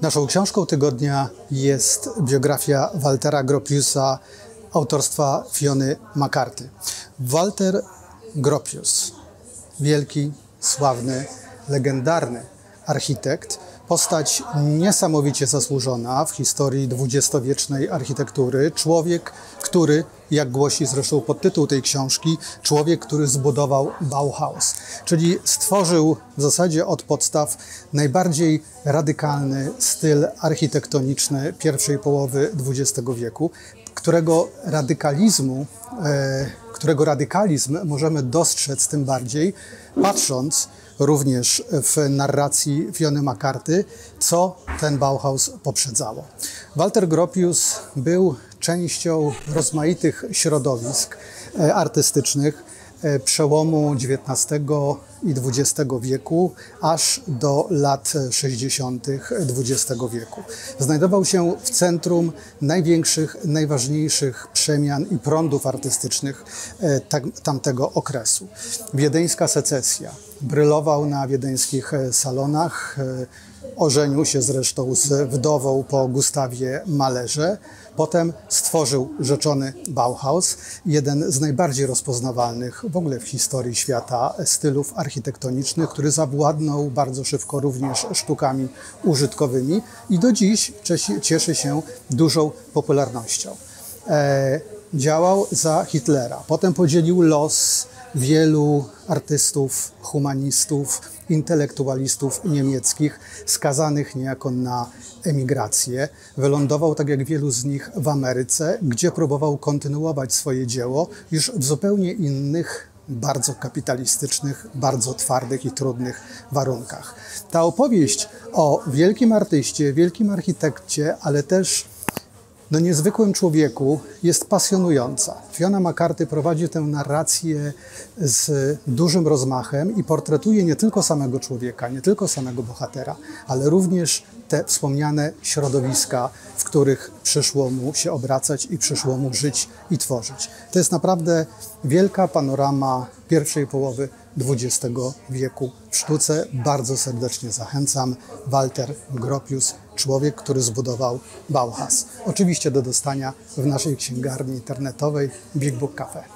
Naszą książką tygodnia jest biografia Waltera Gropiusa autorstwa Fiony McCarthy. Walter Gropius, wielki, sławny, legendarny architekt, postać niesamowicie zasłużona w historii dwudziestowiecznej architektury, człowiek, który, jak głosi zresztą podtytuł tej książki, człowiek, który zbudował Bauhaus, czyli stworzył w zasadzie od podstaw najbardziej radykalny styl architektoniczny pierwszej połowy XX wieku, którego radykalizmu, e, którego radykalizm możemy dostrzec tym bardziej, patrząc również w narracji Fiony McCarthy, co ten Bauhaus poprzedzało. Walter Gropius był częścią rozmaitych środowisk e, artystycznych, przełomu XIX i XX wieku aż do lat 60. XX wieku. Znajdował się w centrum największych, najważniejszych przemian i prądów artystycznych e, tamtego okresu. Wiedeńska secesja. Brylował na wiedeńskich e, salonach, ożenił się zresztą z wdową po Gustawie Malerze. Potem stworzył rzeczony Bauhaus, jeden z najbardziej rozpoznawalnych w ogóle w historii świata stylów architektonicznych, który zawładnął bardzo szybko również sztukami użytkowymi i do dziś cieszy się dużą popularnością. E, działał za Hitlera, potem podzielił los wielu artystów, humanistów, intelektualistów niemieckich skazanych niejako na emigrację. Wylądował, tak jak wielu z nich, w Ameryce, gdzie próbował kontynuować swoje dzieło już w zupełnie innych bardzo kapitalistycznych, bardzo twardych i trudnych warunkach. Ta opowieść o wielkim artyście, wielkim architekcie, ale też no, niezwykłym człowieku jest pasjonująca. Fiona McCarthy prowadzi tę narrację z dużym rozmachem i portretuje nie tylko samego człowieka, nie tylko samego bohatera, ale również te wspomniane środowiska, w których przyszło mu się obracać i przyszło mu żyć i tworzyć. To jest naprawdę wielka panorama pierwszej połowy XX wieku w sztuce. Bardzo serdecznie zachęcam. Walter Gropius, człowiek, który zbudował Bauhaus. Oczywiście do dostania w naszej księgarni internetowej Big Book Cafe.